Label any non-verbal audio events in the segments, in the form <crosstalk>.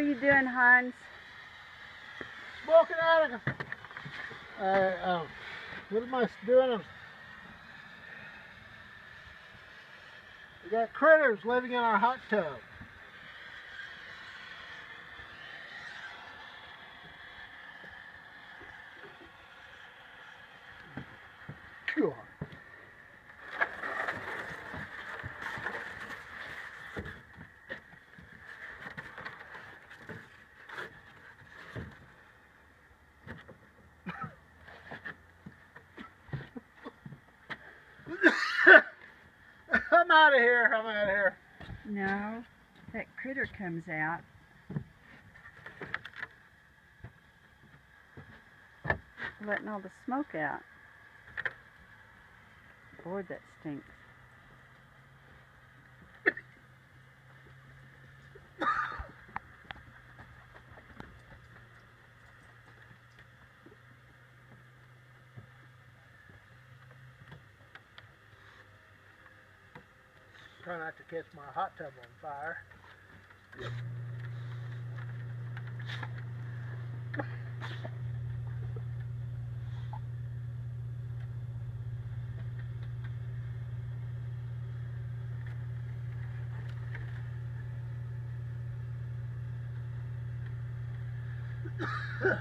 are you doing, Hans? Smoking out of uh, what am I doing? We got critters living in our hot tub. God. I'm out of here. I'm out of here. No, that critter comes out. Letting all the smoke out. Boy, that stinks. Try not to catch my hot tub on fire.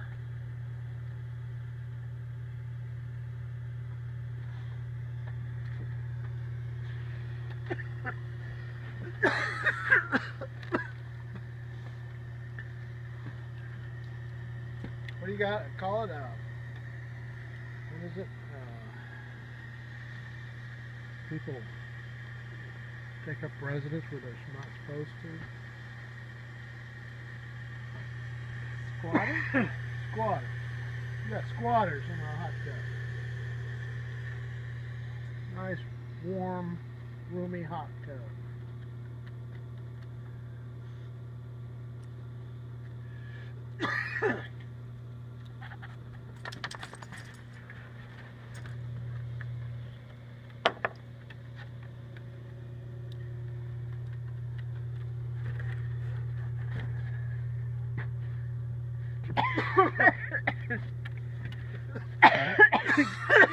<coughs> <coughs> What do you got? Call it out. What is it? Uh, people take up residence where they're not supposed to. Squatter? <coughs> Squatters. You got squatters in our hot tub. Nice, warm, roomy hot tub. <coughs> <coughs> <coughs>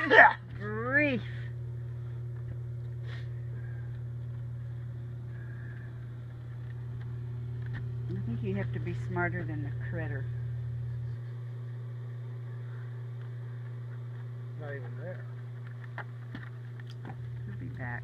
Grief. I think you have to be smarter than the critter. Not even there. He'll be back.